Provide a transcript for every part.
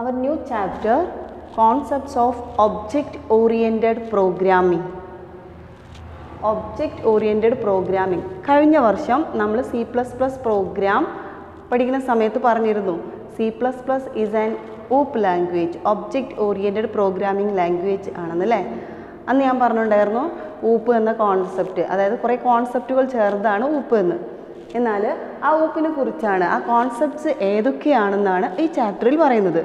our new chapter concepts of object oriented programming. Object oriented programming കഴിഞ്ഞ വർഷം നമ്മൾ C plus plus programme പഠിക്കുന്ന സമയത്ത് പറഞ്ഞിരുന്നു. C plus plus is an OOP language object oriented programming language ആണെന്നല്ലേ അന്ന് ഞാൻ പറഞ്ഞിട്ടുണ്ടായിരുന്നു ഊപ്പ് എന്ന കോൺസെപ്റ്റ് അതായത് കുറേ കോൺസെപ്റ്റുകൾ ചേർന്നതാണ് ഊപ്പ് എന്ന്. എന്നാൽ ആ ഊപ്പിനെ കുറിച്ചാണ് ആ കോൺസെപ്റ്റ്സ് ഏതൊക്കെയാണെന്നാണ് ഈ ചാപ്റ്ററിൽ പറയുന്നത്.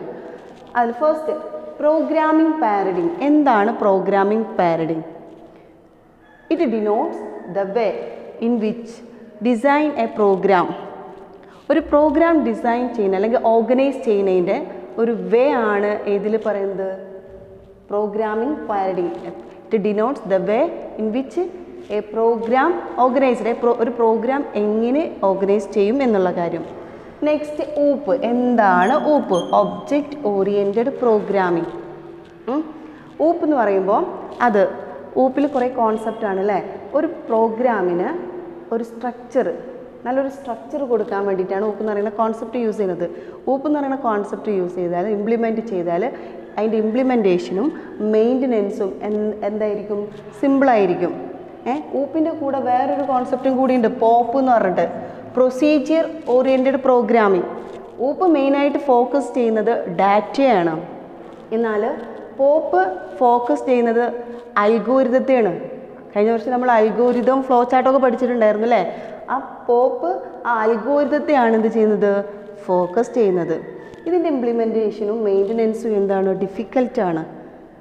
അതിൽ ഫസ്റ്റ് പ്രോഗ്രാമിംഗ് പാരഡിങ് എന്താണ് programming paradigm it denotes the way in which design a program ഒരു പ്രോഗ്രാം ഡിസൈൻ ചെയ്യുന്ന അല്ലെങ്കിൽ ഓർഗനൈസ് ചെയ്യുന്നതിന്റെ ഒരു വേ ആണ് ഏതിൽ പറയുന്നത്? Programming paradigm it denotes the way in which a program organised ഒരു പ്രോഗ്രാം എങ്ങനെ ഓർഗനൈസ് ചെയ്യും എന്നുള്ള കാര്യം. Next OOP. എന്താണ് OOP? Object oriented programming OOP എന്ന് പറയുമ്പോൾ അത് ഊപ്പിൽ കുറേ കോൺസെപ്റ്റാണ് അല്ലേ? ഒരു പ്രോഗ്രാമിന് ഒരു സ്ട്രക്ചർ നല്ലൊരു സ്ട്രക്ചർ കൊടുക്കാൻ വേണ്ടിയിട്ടാണ് ഊപ്പ് എന്ന് പറയുന്ന കോൺസെപ്റ്റ് യൂസ് ചെയ്യുന്നത്. ഊപ്പ് എന്ന് പറയുന്ന കോൺസെപ്റ്റ് യൂസ് ചെയ്താൽ ഇംപ്ലിമെന്റ് ചെയ്താൽ അതിന്റെ ഇംപ്ലിമെന്റേഷനും മെയിന്റനൻസും എന്തായിരിക്കും? സിമ്പിളായിരിക്കും ഏ? ഊപ്പിന്റെ കൂടെ വേറൊരു കോൺസെപ്റ്റും കൂടിയുണ്ട്. പോപ്പ് എന്ന് പറഞ്ഞിട്ട്. പ്രൊസീജിയർ ഓറിയന്റഡ് പ്രോഗ്രാമിംഗ് ഊപ്പ് മെയിനായിട്ട് ഫോക്കസ് ചെയ്യുന്നത് ഡാറ്റയാണ്. എന്നാൽ പോപ്പ് ഫോക്കസ് ചെയ്യുന്നത് അൽഗോരിതത്തെയാണ്. കഴിഞ്ഞ വർഷം നമ്മൾ അൽഗോരിതം ഫ്ലോ ചാർട്ടൊക്കെ പഠിച്ചിട്ടുണ്ടായിരുന്നു അല്ലേ? ആ പോപ്പ് ആ അൽഗോരിതത്തെയാണ് എന്ത് ചെയ്യുന്നത്? ഫോക്കസ് ചെയ്യുന്നത്. ഇതിന്റെ ഇംപ്ലിമെന്റേഷനും മെയിന്റനൻസും എന്താണ്? ഡിഫിക്കൽട്ടാണ്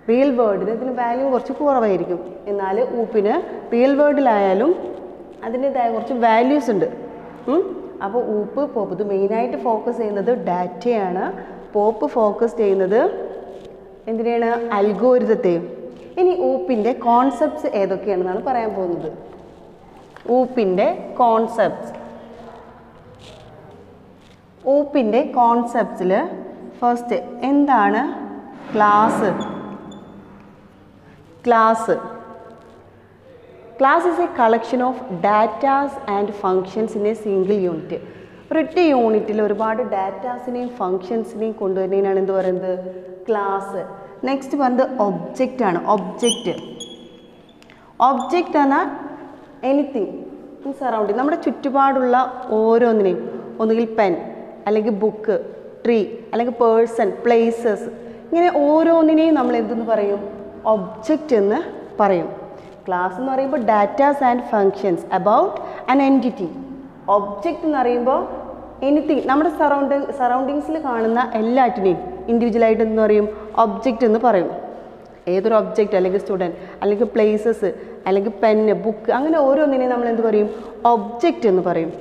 റിയൽ വേൾഡിന് ഇതിന് വാല്യൂ കുറച്ച് കുറവായിരിക്കും. എന്നാൽ ഊപ്പിന് റിയൽ വേൾഡിലായാലും അതിന്റെതായ കുറച്ച് വാല്യൂസ് ഉണ്ട്. അപ്പോൾ ഊപ്പ് പോപ്പ്. ഇത് മെയിനായിട്ട് ഫോക്കസ് ചെയ്യുന്നത് ഡാറ്റയാണ്. പോപ്പ് ഫോക്കസ് ചെയ്യുന്നത് എന്തിനാണ്? അൽഗോരിതത്തെയും. ഇനി ഊപ്പിന്റെ കോൺസെപ്റ്റ്സ് ഏതൊക്കെയാണെന്നാണ് പറയാൻ പോകുന്നത്. ഊപ്പിന്റെ കോൺസെപ്റ്റ്സ് ഊപ്പിന്റെ കോൺസെപ്റ്റ്സിൽ ഫസ്റ്റ് എന്താണ്? Class class class is a collection of datas and functions in a single unit ഒരൊറ്റ യൂണിറ്റിൽ ഒരുപാട് ഡാറ്റാസിനെയും ഫങ്ഷൻസിനെയും കൊണ്ടുവരുന്നതിനാണ് എന്ത് പറയുന്നത്? ക്ലാസ് നെക്സ്റ്റ് പറയുന്നത് ഒബ്ജക്റ്റ് ആണ്. ഒബ്ജക്റ്റ് ഒബ്ജക്റ്റ് എന്നാൽ എനിത്തിങ് മീൻസ് സറൗണ്ടിങ് നമ്മുടെ ചുറ്റുപാടുള്ള ഓരോന്നിനെയും ഒന്നുകിൽ പെൻ അല്ലെങ്കിൽ ബുക്ക് ട്രീ അല്ലെങ്കിൽ പേഴ്സൺ പ്ലേസസ് ഇങ്ങനെ ഓരോന്നിനെയും നമ്മൾ എന്തെന്ന് പറയും? ഒബ്ജക്റ്റ് എന്ന് പറയും. ക്ലാസ് എന്ന് പറയുമ്പോൾ datas and functions about an entity object എന്ന് പറയുമ്പോൾ എനിത്തിങ് നമ്മുടെ സറൗണ്ടിങ് സറൗണ്ടിങ്സിൽ കാണുന്ന എല്ലാറ്റിനെയും ഇൻഡിവിജ്വലായിട്ട് എന്ന് പറയും? ഒബ്ജക്റ്റ് എന്ന് പറയും. ഏതൊരു ഒബ്ജക്റ്റ് അല്ലെങ്കിൽ സ്റ്റുഡന്റ് അല്ലെങ്കിൽ പ്ലേസസ് അല്ലെങ്കിൽ പെന്ന് ബുക്ക് അങ്ങനെ ഓരോന്നിനെയും നമ്മൾ എന്ത് പറയും? ഒബ്ജക്റ്റ് എന്ന് പറയും.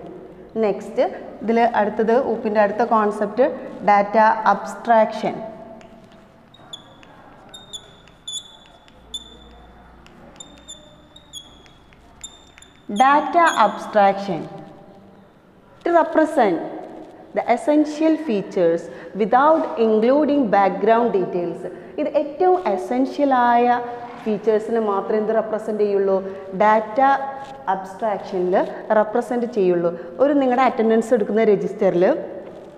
നെക്സ്റ്റ് ഇതിൽ അടുത്തത് ഉപ്പിന്റെ അടുത്ത concept data abstraction data abstraction to represent the essential features without including background details. ഇത് ഏറ്റവും എസെൻഷ്യലായ ഫീച്ചേഴ്സിനെ മാത്രമേ എന്ത് റെപ്രസെന്റ് ചെയ്യുള്ളൂ? ഡാറ്റ അബ്സ്ട്രാക്ഷനിൽ റെപ്രസെന്റ് ചെയ്യുള്ളൂ. ഒരു നിങ്ങളുടെ അറ്റൻഡൻസ് എടുക്കുന്ന രജിസ്റ്ററിൽ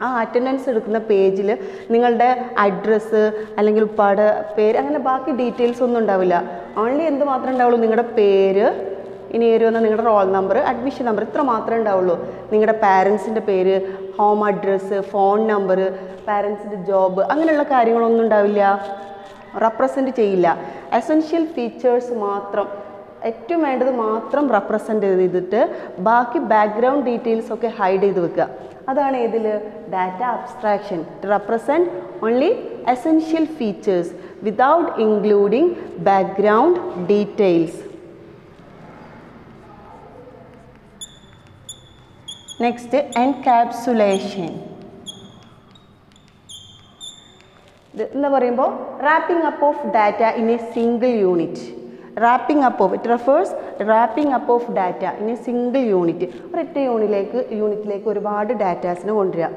ആ അറ്റൻഡൻസ് എടുക്കുന്ന പേജിൽ നിങ്ങളുടെ അഡ്രസ്സ് അല്ലെങ്കിൽ ഉപ്പാട് പേര് അങ്ങനെ ബാക്കി ഡീറ്റെയിൽസ് ഒന്നും ഉണ്ടാവില്ല. ഓൺലി എന്ത് മാത്രമേ ഉണ്ടാവുള്ളൂ? നിങ്ങളുടെ പേര് ഇനി വരുന്ന നിങ്ങളുടെ റോൾ നമ്പർ അഡ്മിഷൻ നമ്പർ ഇത്ര മാത്രമേ ഉണ്ടാവുള്ളൂ നിങ്ങളുടെ പാരൻസിന്റെ പേര് ഹോം അഡ്രസ്സ് ഫോൺ നമ്പർ പാരൻസിന്റെ ജോബ് അങ്ങനെയുള്ള കാര്യങ്ങളൊന്നും ഉണ്ടാവില്ല റെപ്രസെന്റ് ചെയ്യില്ല. എസെൻഷ്യൽ ഫീച്ചേഴ്സ് മാത്രം ഏറ്റവും വേണ്ടത് മാത്രം റെപ്രസെന്റ് ചെയ്തിട്ട് ബാക്കി ബാക്ക്ഗ്രൗണ്ട് ഡീറ്റെയിൽസ് ഒക്കെ ഹൈഡ് ചെയ്ത് വെക്കുക അതാണ് ഇതിൽ data abstraction to represent only essential features without including background details next encapsulation എന്ന് പറയുമ്പോൾ wrapping up of data in a single unit wrapping up of it refers wrapping up of data in a single unit ഒരൊറ്റ യൂണിറ്റിലേക്ക് യൂണിറ്റിലേക്ക് ഒരുപാട് ഡാറ്റാസിനെ കൊണ്ടുവരിക.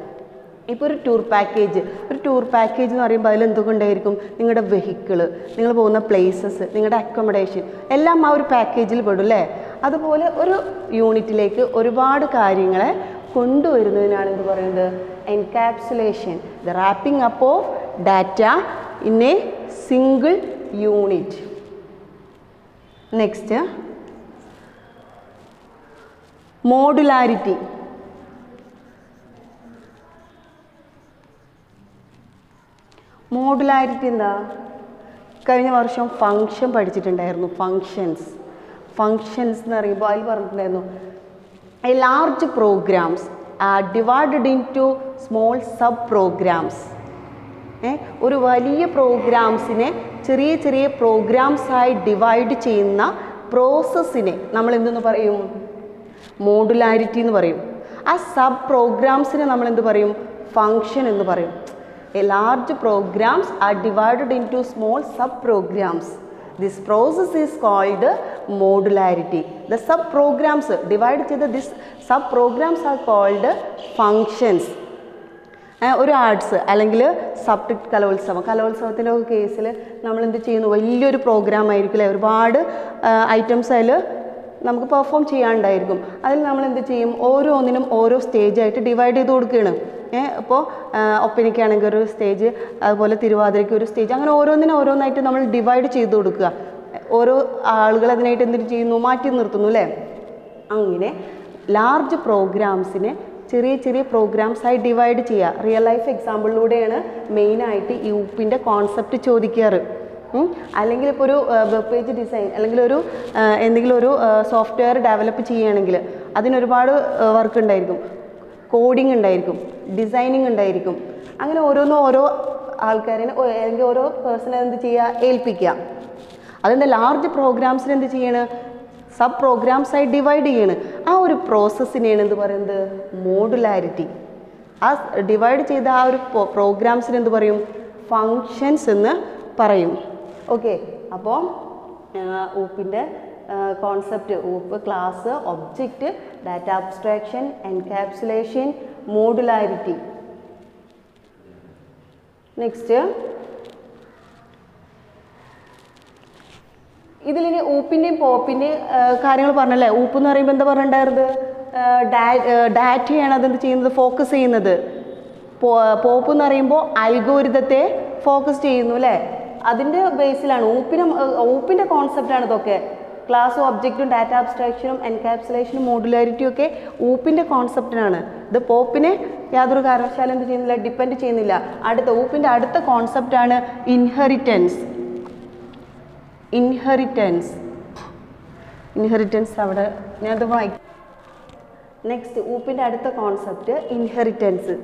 ഇപ്പോൾ ഒരു ടൂർ പാക്കേജ് ഒരു ടൂർ പാക്കേജ് എന്ന് പറയുമ്പോൾ അതിൽ എന്തുകൊണ്ടായിരിക്കും നിങ്ങളുടെ വെഹിക്കിൾ നിങ്ങൾ പോകുന്ന പ്ലേസസ് നിങ്ങളുടെ അക്കോമഡേഷൻ എല്ലാം ആ ഒരു പാക്കേജിൽ പെടും അല്ലേ? അതുപോലെ ഒരു യൂണിറ്റിലേക്ക് ഒരുപാട് കാര്യങ്ങളെ കൊണ്ടുവരുന്നതിനാണ് എന്ത് പറയുന്നത്? Encapsulation the wrapping up of data in a single unit next modularity modularity എന്താ? കഴിഞ്ഞ വർഷം ഫങ്ഷൻ പഠിച്ചിട്ടുണ്ടായിരുന്നു ഫങ്ഷൻസ് ഫങ്ഷൻസ് എന്ന് പറയുമ്പോൾ അതിൽ പറഞ്ഞിട്ടുണ്ടായിരുന്നു a large programs divided into small sub programs ഒരു വലിയ പ്രോഗ്രാംസിനെ ചെറിയ ചെറിയ പ്രോഗ്രാംസായി ഡിവൈഡ് ചെയ്യുന്ന പ്രോസസ്സിനെ നമ്മൾ എന്തെന്ന് പറയും? മോഡുലാരിറ്റി എന്ന് പറയും. ആ സബ് പ്രോഗ്രാംസിനെ നമ്മൾ എന്ത് പറയും? ഫങ്ഷൻ എന്ന് പറയും. A large programs are divided into small sub programs this process is called modularity the sub programs divide ചെയ്ത this sub programs are called functions ഒരു ആർട്സ് അല്ലെങ്കിൽ സബ്ജക്ട് കലോത്സവം. കലോത്സവത്തിന്റെ ഒക്കെ കേസിൽ നമ്മൾ എന്ത് ചെയ്യുന്നു? വലിയൊരു പ്രോഗ്രാം ആയിരിക്കും അല്ലേ ഒരുപാട് ഐറ്റംസ് അതിൽ നമുക്ക് പെർഫോം ചെയ്യാണ്ടായിരിക്കും അതിൽ നമ്മൾ എന്ത് ചെയ്യും? ഓരോന്നിനും ഓരോ സ്റ്റേജായിട്ട് ഡിവൈഡ് ചെയ്ത് കൊടുക്കുകയാണ്. ഏഹ് അപ്പോൾ ഒപ്പനയ്ക്കാണെങ്കിൽ ഒരു സ്റ്റേജ് അതുപോലെ തിരുവാതിരയ്ക്ക് ഒരു സ്റ്റേജ് അങ്ങനെ ഓരോന്നിനും ഓരോന്നായിട്ട് നമ്മൾ ഡിവൈഡ് ചെയ്ത് കൊടുക്കുക. ഓരോ ആളുകൾ അതിനായിട്ട് എന്തിനു ചെയ്യുന്നു? മാറ്റി നിർത്തുന്നു അല്ലേ? അങ്ങനെ ലാർജ് പ്രോഗ്രാംസിനെ ചെറിയ ചെറിയ പ്രോഗ്രാംസായി ഡിവൈഡ് ചെയ്യുക. റിയൽ ലൈഫ് എക്സാമ്പിളിലൂടെയാണ് മെയിനായിട്ട് ഈ ഉപ്പിന്റെ കോൺസെപ്റ്റ് ചോദിക്കാറ്. അല്ലെങ്കിൽ ഇപ്പോൾ ഒരു വെബ് പേജ് ഡിസൈൻ അല്ലെങ്കിൽ ഒരു എന്തെങ്കിലും ഒരു സോഫ്റ്റ്വെയർ ഡെവലപ്പ് ചെയ്യുകയാണെങ്കിൽ അതിനൊരുപാട് വർക്ക് ഉണ്ടായിരിക്കും. കോഡിംഗ് ഉണ്ടായിരിക്കും ഡിസൈനിങ് ഉണ്ടായിരിക്കും. അങ്ങനെ ഓരോന്നും ഓരോ ആൾക്കാരിനെ ഓ- അല്ലെങ്കിൽ ഓരോ പേഴ്സണെ എന്ത് ചെയ്യുക? ഏൽപ്പിക്കുക. അതിന്റെ ലാർജ് പ്രോഗ്രാംസിന് എന്ത് ചെയ്യണം? സബ് പ്രോഗ്രാംസായി ഡിവൈഡ് ചെയ്യണം. ആ ഒരു പ്രോസസ്സിനെയാണ് എന്ത് പറയുന്നത് മോഡുലാരിറ്റി ആ ഡിവൈഡ് ചെയ്ത ആ ഒരു പ്രോഗ്രാംസിന് എന്ത് പറയും? ഫങ്ഷൻസ് എന്ന് പറയും. ഓക്കെ അപ്പോൾ ഊപ്പിന്റെ concept OOP class object data abstraction encapsulation modularity next ഇതിലിനി ഊപ്പിന്റെയും പോപ്പിന്റെയും കാര്യങ്ങൾ പറഞ്ഞല്ലേ? ഊപ്പ് എന്ന് പറയുമ്പോൾ എന്താ പറഞ്ഞിട്ടുണ്ടായിരുന്നത്? ഡാറ്റയാണ് അതെന്ത് ചെയ്യുന്നത്? ഫോക്കസ് ചെയ്യുന്നത്. പോപ്പ് എന്ന് പറയുമ്പോൾ അൽഗോരിതത്തെ ഫോക്കസ് ചെയ്യുന്നു അല്ലേ? അതിന്റെ ബേസിലാണ് ഊപ്പിനും ഊപ്പിന്റെ കോൺസെപ്റ്റാണ് ഇതൊക്കെ. ക്ലാസ്സും ഒബ്ജക്റ്റും ഡാറ്റ അബ്സ്ട്രാക്ഷനും എൻകാപ്സുലേഷനും മോഡുലാരിറ്റിയും ഒക്കെ ഊപ്പിന്റെ കോൺസെപ്റ്റിനാണ് ഇത് പോപ്പിനെ യാതൊരു കാരണവശാലും എന്ത് ചെയ്യുന്നില്ല ഡിപ്പെൻഡ് ചെയ്യുന്നില്ല. അടുത്ത ഊപ്പിന്റെ അടുത്ത കോൺസെപ്റ്റാണ് ഇൻഹെറിറ്റൻസ് ഇൻഹെറിറ്റൻസ് ഇൻഹെറിറ്റൻസ് അവിടെ ഞാനത് വായിക്കും. നെക്സ്റ്റ് ഊപ്പിന്റെ അടുത്ത കോൺസെപ്റ്റ് ഇൻഹെറിറ്റൻസ്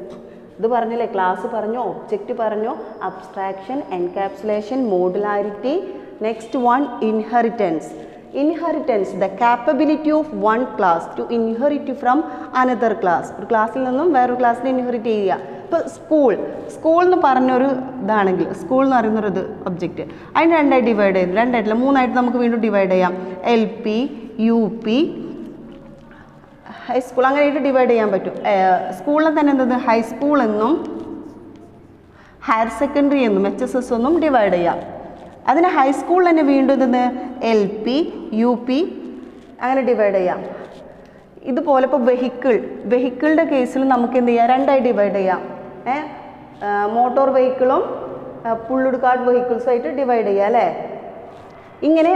ഇത് പറഞ്ഞില്ലേ ക്ലാസ് പറഞ്ഞു ഒബ്ജക്റ്റ് പറഞ്ഞു abstraction encapsulation modularity next one inheritance inheritance the capability of one class to inherit from another class ഒരു ക്ലാസ്സിൽ നിന്നും വേറൊരു ക്ലാസ്സിൽ ഇൻഹെറിറ്റ് ചെയ്യുക. ഇപ്പോൾ സ്കൂൾ സ്കൂൾ എന്ന് പറഞ്ഞൊരു ഇതാണെങ്കിൽ സ്കൂൾ എന്ന് പറയുന്നൊരു ഇത് ഒബ്ജക്റ്റ് അതിന് രണ്ടായി ഡിവൈഡ് ചെയ്യുന്നു. രണ്ടായിട്ടില്ല മൂന്നായിട്ട് നമുക്ക് വീണ്ടും ഡിവൈഡ് ചെയ്യാം. L P U P high school അങ്ങനെയായിട്ട് ഡിവൈഡ് ചെയ്യാൻ പറ്റും. സ്കൂളിൽ തന്നെ എന്തത് ഹൈസ്കൂൾ എന്നും ഹയർ സെക്കൻഡറി എന്നും എച്ച് എസ് എസ് എന്നും ഡിവൈഡ് ചെയ്യാം. അതിന് ഹൈസ്കൂളിൽ തന്നെ വീണ്ടും എന്തെന്ന്? എൽ പി യു പി അങ്ങനെ ഡിവൈഡ് ചെയ്യാം. ഇതുപോലെ ഇപ്പോൾ വെഹിക്കിൾ വെഹിക്കിളിന്റെ കേസിൽ നമുക്ക് എന്ത് ചെയ്യാം? രണ്ടായി ഡിവൈഡ് ചെയ്യാം. ഏ? മോട്ടോർ വെഹിക്കിളും പുള്ളുടുക്കാട് വെഹിക്കിൾസുമായിട്ട് ഡിവൈഡ് ചെയ്യാം അല്ലേ? ഇങ്ങനെ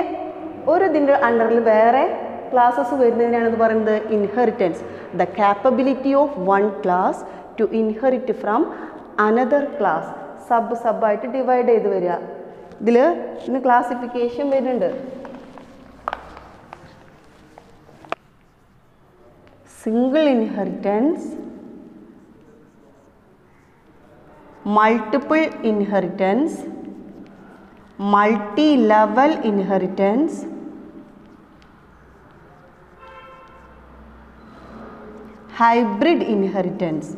ഒരു ഇതിന്റെ അണ്ടറിൽ വേറെ ക്ലാസ്സസ് വരുന്നതിനാണ് എന്ന് പറയുന്നത്? Inheritance the capability of one class to inherit from another class sub സബായിട്ട് divide ചെയ്ത് വരിക. ഇതിൽ ഇന്ന് ക്ലാസിഫിക്കേഷൻ വരുന്നുണ്ട്. Single inheritance multiple inheritance multi level inheritance hybrid inheritance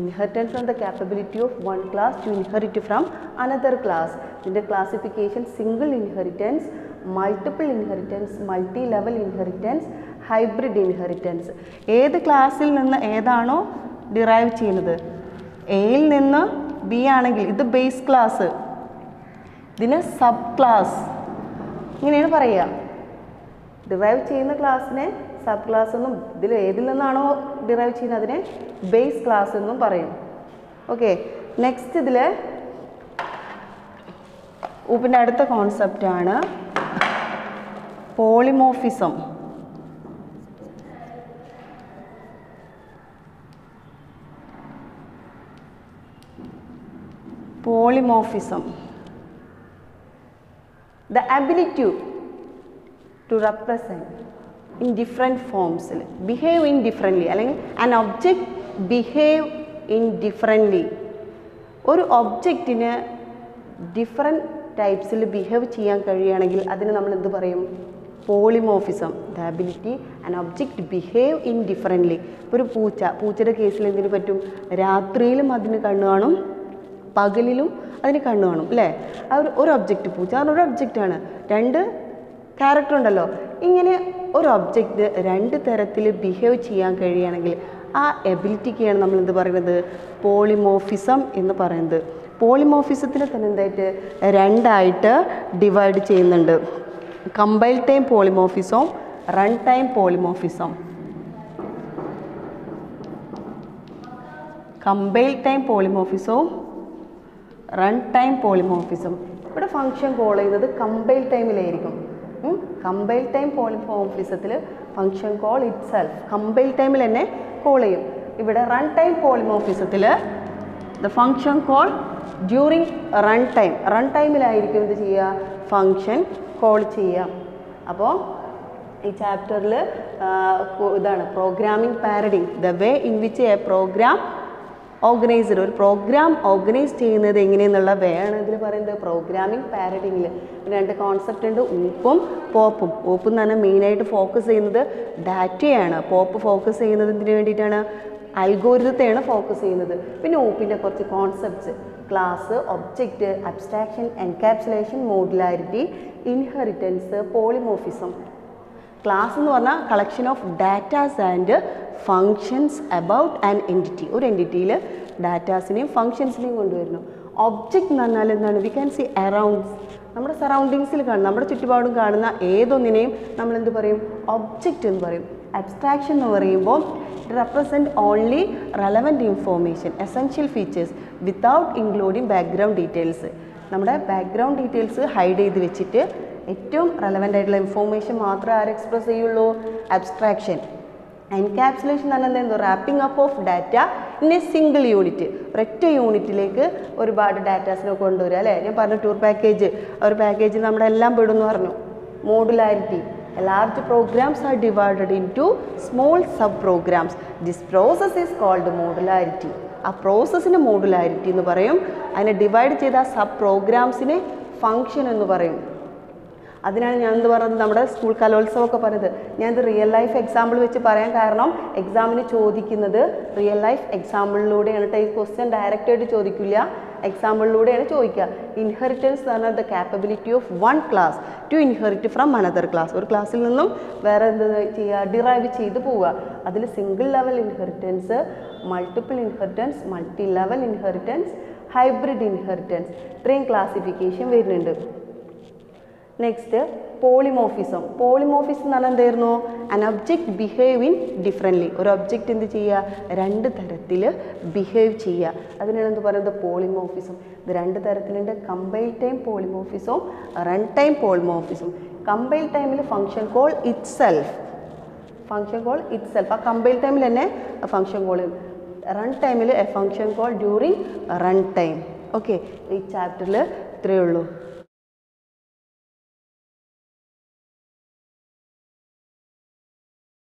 inheritance ആണ് the capability of one class to inherit from another class ഇതിന്റെ classification single inheritance multiple inheritance multi level inheritance hybrid inheritance ഏത് ക്ലാസ്സിൽ നിന്ന് ഏതാണോ derive ചെയ്യുന്നത്? എയിൽ നിന്ന് B ആണെങ്കിൽ ഇത് ബേസ് ക്ലാസ് ഇതിന് സബ് ക്ലാസ് ഇങ്ങനെയാണ് പറയുക. ഡിറൈവ് ചെയ്യുന്ന ക്ലാസ്സിനെ സബ് ക്ലാസ് എന്നും ഇതിൽ ഏതിൽ നിന്നാണോ ഡിറൈവ് ചെയ്യുന്ന അതിനെ ബേസ് ക്ലാസ് എന്നും പറയും. ഓക്കെ നെക്സ്റ്റ് ഇതിൽ ഊപ്പിന്റെ അടുത്ത കോൺസെപ്റ്റാണ് polymorphism polymorphism the ability to represent in different ഫോംസിൽ behave in differently അല്ലെങ്കിൽ an object behave in differently ഒരു ഒബ്ജക്റ്റിന് ഡിഫറെന്റ് ടൈപ്സിൽ ബിഹേവ് ചെയ്യാൻ കഴിയുകയാണെങ്കിൽ അതിന് നമ്മൾ എന്ത് പറയും? Polymorphism the ability an object behave in differently ഒരു പൂച്ച പൂച്ചയുടെ കേസിൽ എന്തിനു പറ്റും? രാത്രിയിലും അതിന് കണ്ണു കാണും പകലിലും അതിന് കണ്ണു കാണും അല്ലേ? ആ ഒരു ഒബ്ജക്റ്റ് പൂച്ച ഒരു ഒബ്ജക്റ്റാണ് രണ്ട് ക്യാരക്ടർ ഉണ്ടല്ലോ. ഇങ്ങനെ ഒരു ഒബ്ജക്റ്റ് രണ്ട് തരത്തിൽ ബിഹേവ് ചെയ്യാൻ കഴിയുകയാണെങ്കിൽ ആ എബിലിറ്റിക്കാണ് നമ്മൾ എന്ത് പറയുന്നത്? പോളിമോഫിസം എന്ന് പറയുന്നത്. പോളിമോഫിസത്തിൽ തന്നെ എന്തായിട്ട്? രണ്ടായിട്ട് ഡിവൈഡ് ചെയ്യുന്നുണ്ട്. Compile time polymorphism run time polymorphism compile time പോളിമോഫിസവും run time polymorphism ഇവിടെ ഫംഗ്ഷൻ കോൾ ചെയ്യുന്നത് കമ്പൈൽ ടൈമിലായിരിക്കും കമ്പൈൽ ടൈം പോളിമോഫിസത്തിൽ function call itself compile ടൈമിൽ തന്നെ കോൾ ചെയ്യും. ഇവിടെ run time പോളിമോഫിസത്തിൽ the function call during run time run ടൈമിലായിരിക്കും എന്ത് ചെയ്യുക? ഫംഗ്ഷൻ കോൾ ചെയ്യുക. അപ്പോൾ ഈ ചാപ്റ്ററിൽ ഇതാണ് programming paradigm the way in which a program organiser ഒരു പ്രോഗ്രാം ഓർഗനൈസ് ചെയ്യുന്നത് എങ്ങനെയെന്നുള്ള വേണം. ഇതിൽ പറയുന്നത് പ്രോഗ്രാമിംഗ് പാരഡിങ്ങിൽ രണ്ട് കോൺസെപ്റ്റ് ഉണ്ട്. ഊപ്പും പോപ്പും. ഊപ്പ് പറഞ്ഞാൽ മെയിനായിട്ട് ഫോക്കസ് ചെയ്യുന്നത് ഡാറ്റയാണ്. പോപ്പ് ഫോക്കസ് ചെയ്യുന്നത് എന്തിനു വേണ്ടിയിട്ടാണ് അൽഗോരിതത്തെയാണ് ഫോക്കസ് ചെയ്യുന്നത്. പിന്നെ ഊപ്പിന്റെ കുറച്ച് concepts class object abstraction encapsulation modularity inheritance polymorphism class എന്ന് പറഞ്ഞാൽ collection of datas and functions about an entity ഒരു എന്റിറ്റിയിൽ ഡാറ്റാസിനെയും ഫങ്ഷൻസിനെയും കൊണ്ടുവരുന്നു. ഒബ്ജക്റ്റ് എന്ന് പറഞ്ഞാൽ എന്താണ്? വി ക്യാൻ സി അറൗണ്ട്സ് നമ്മുടെ സറൗണ്ടിങ്സിൽ കാണുന്ന നമ്മുടെ ചുറ്റുപാടും കാണുന്ന ഏതൊന്നിനെയും നമ്മൾ എന്ത് പറയും? ഒബ്ജക്റ്റ് എന്ന് പറയും. അബ്സ്ട്രാക്ഷൻ എന്ന് പറയുമ്പോൾ it represent only relevant information essential features without including background details നമ്മുടെ ബാക്ക്ഗ്രൗണ്ട് ഡീറ്റെയിൽസ് ഹൈഡ് ചെയ്ത് വെച്ചിട്ട് ഏറ്റവും റെലവന്റ് ആയിട്ടുള്ള ഇൻഫോർമേഷൻ മാത്രമേ ആര് എക്സ്പ്രസ് ചെയ്യുള്ളൂ? അബ്സ്ട്രാക്ഷൻ എൻകാപ്സുലേഷൻ എന്ന് പറഞ്ഞാൽ എന്തോ? Wrapping up of data in a single unit ഒരൊറ്റ യൂണിറ്റിലേക്ക് ഒരുപാട് ഡാറ്റാസിനെ കൊണ്ടുവരിക അല്ലേ? ഞാൻ പറഞ്ഞു ടൂർ പാക്കേജ് ഒരു പാക്കേജ് നമ്മുടെ എല്ലാം പെടുമെന്ന് പറഞ്ഞു. Modularity large programs are divided into small sub programs this process is called modularity ആ പ്രോസസ്സിന് മോഡുലാരിറ്റി എന്ന് പറയും. അതിനെ ഡിവൈഡ് ചെയ്ത ആ സബ് പ്രോഗ്രാംസിനെ ഫങ്ഷൻ എന്ന് പറയും. അതിനാണ് ഞാൻ എന്ത് പറയുന്നത് നമ്മുടെ സ്കൂൾ കലോത്സവമൊക്കെ പറഞ്ഞത്. ഇത് റിയൽ ലൈഫ് എക്സാമ്പിൾ വെച്ച് പറയാൻ കാരണം എക്സാമിന് ചോദിക്കുന്നത് റിയൽ ലൈഫ് എക്സാമ്പിളിലൂടെയാണ് ഈ ക്വസ്റ്റ്യൻ ഡയറക്റ്റായിട്ട് ചോദിക്കില്ല. എക്സാമ്പിളിലൂടെയാണ് ചോദിക്കുക. ഇൻഹെറിറ്റൻസ് എന്ന് പറഞ്ഞാൽ the capability of one class to inherit from another class ഒരു ക്ലാസ്സിൽ നിന്നും വേറെ എന്ത് ചെയ്യുക? ഡിറൈവ് ചെയ്ത് പോവുക. അതിൽ single level inheritance multiple inheritance multi level inheritance hybrid inheritance ഇത്രയും ക്ലാസിഫിക്കേഷൻ വരുന്നുണ്ട്. നെക്സ്റ്റ് പോളിമോഫിസം പോളിമോഫിസം എന്ന് പറഞ്ഞാൽ എന്തായിരുന്നു? An object behave in differently ഒരു ഒബ്ജക്റ്റ് എന്ത് ചെയ്യുക? രണ്ട് തരത്തിൽ ബിഹേവ് ചെയ്യുക. അതിനാണ് എന്ത് പറയുന്നത്? പോളിമോഫിസം ഇത് രണ്ട് തരത്തിലുണ്ട്. കമ്പൈൽ ടൈം പോളിമോഫിസവും റൺ ടൈം പോളിമോഫിസും കമ്പൈൽ ടൈമിൽ function call itself function call itself ആ കമ്പൈൽ ടൈമിൽ തന്നെ ഫംഗ്ഷൻ കോൾ റൺ ടൈമിൽ a function call during run time okay ഈ ചാപ്റ്ററിൽ ഇത്രയേ ഉള്ളൂ.